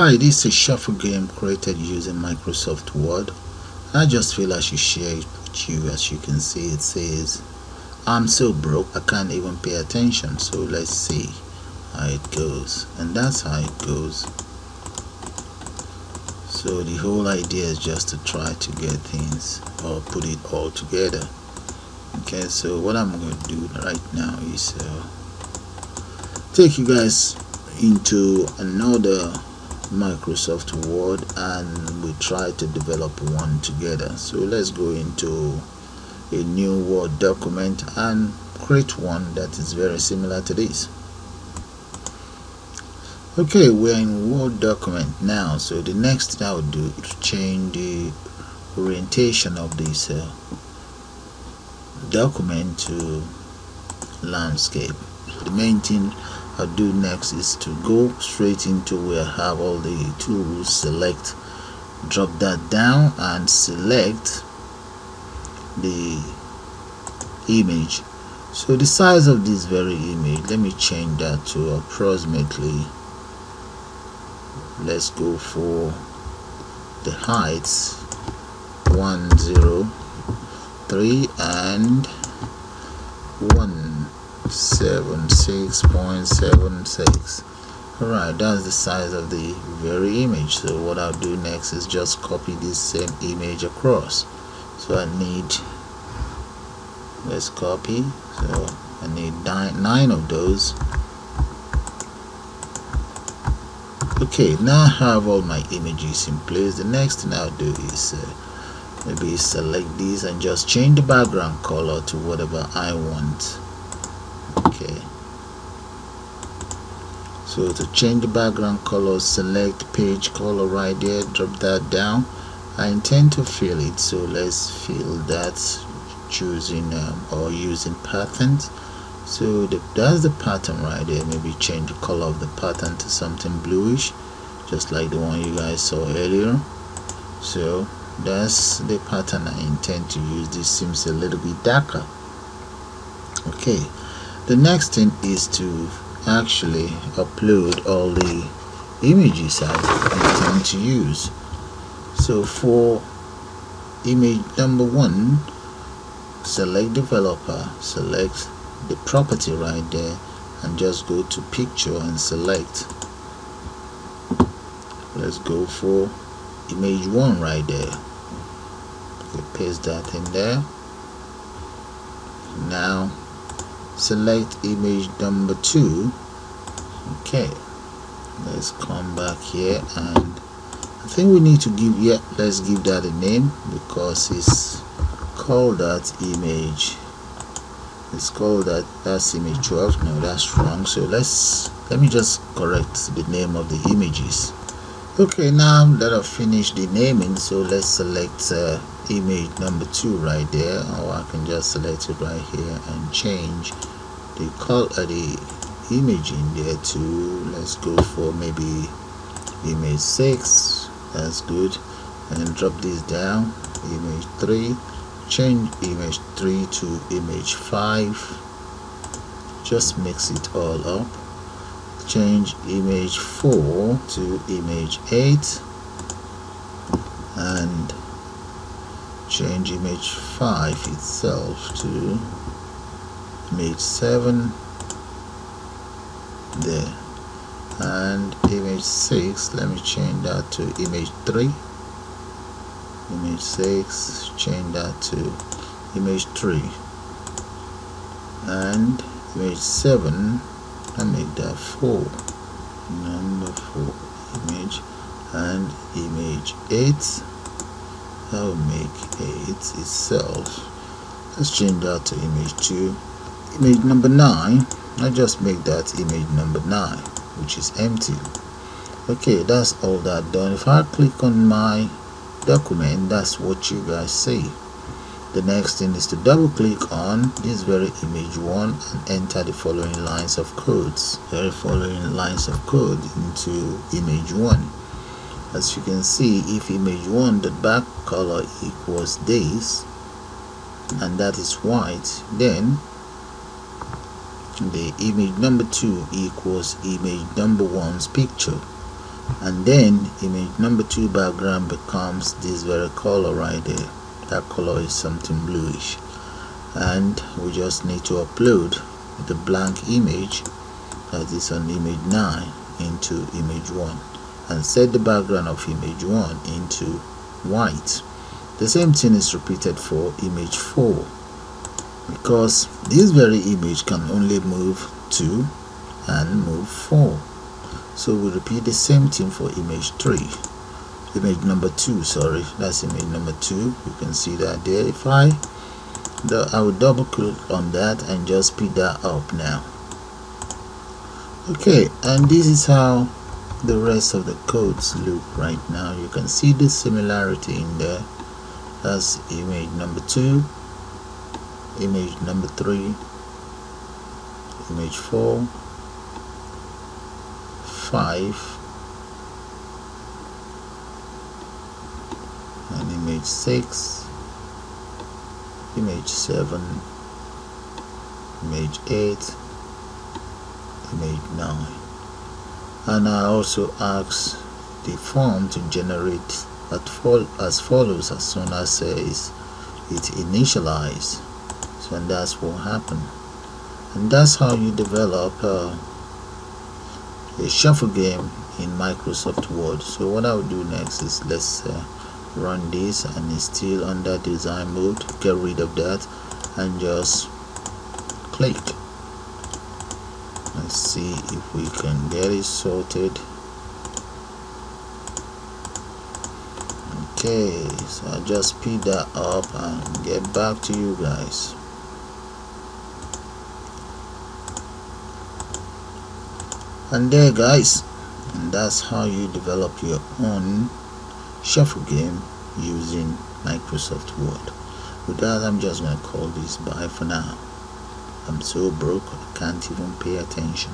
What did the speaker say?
Hi, this is a shuffle game created using Microsoft Word. I just feel I should share it with you. As you can see, it says, I'm so broke I can't even pay attention. So let's see how it goes. And that's how it goes. So the whole idea is just to try to get things or put it all together. Okay, so what I'm going to do right now is uh, take you guys into another Microsoft Word and we try to develop one together. So let's go into a new Word document and create one that is very similar to this. Okay we're in Word document now. So the next thing I would do is change the orientation of this uh, document to landscape the main thing I'll do next is to go straight into where I have all the tools select drop that down and select the image. So the size of this very image let me change that to approximately let's go for the heights 103 and 1 76.76 alright that's the size of the very image. So what I'll do next is just copy this same image across. So I need let's copy. So I need nine, nine of those. Okay now I have all my images in place. The next thing I'll do is uh, maybe select these and just change the background color to whatever I want okay. So to change the background color select page color right there drop that down. I intend to fill it so let's fill that choosing um, or using patterns. So the, that's the pattern right there. Maybe change the color of the pattern to something bluish just like the one you guys saw earlier. So that's the pattern I intend to use. This seems a little bit darker. Okay the next thing is to actually upload all the images I intend to use. So for image number one select developer select the property right there and just go to picture and select. Let's go for image one right there. Okay, paste that in there. Now select image number two. Okay let's come back here and I think we need to give yeah let's give that a name because it's called that image. It's called that that's image 12 no that's wrong. So let's let me just correct the name of the images okay now that I've finished the naming so let's select uh, image number two right there or I can just select it right here and change the color uh, the image in there to let's go for maybe image 6 that's good and drop this down image 3 change image 3 to image 5 just mix it all up change image 4 to image 8 and change image 5 itself to image 7 there. And image 6 let me change that to image 3 image 6 change that to image 3 and image 7 Make that 4 number 4 image and image 8 I will make 8 itself. Let's change that to image 2 image number 9 I just make that image number 9 which is empty. Okay that's all that done. If I click on my document that's what you guys see the next thing is to double click on this very image one and enter the following lines of codes. Very following lines of code into image one. As you can see if image one the back color equals this and that is white then the image number two equals image number one's picture. And then image number two background becomes this very color right there that color is something bluish. And we just need to upload the blank image that is on image 9 into image 1 and set the background of image 1 into white. The same thing is repeated for image 4 because this very image can only move 2 and move 4 so we repeat the same thing for image 3 image number 2 sorry. That's image number 2 you can see that there. If I the, I will double click on that and just speed that up now. Okay and this is how the rest of the codes look right now. You can see the similarity in there. That's image number 2 image number 3 image 4 5 and image 6 image 7 image 8 image 9 and I also ask the form to generate as follows as soon as says it initialize so and that's what happened. And that's how you develop uh, a shuffle game in Microsoft Word. So what I will do next is let's uh, run this and it's still under design mode. Get rid of that and just click. Let's see if we can get it sorted. Okay so I'll just speed that up and get back to you guys. And there guys and that's how you develop your own shuffle game using Microsoft Word. With that, I'm just going to call this bye for now. I'm so broke, I can't even pay attention.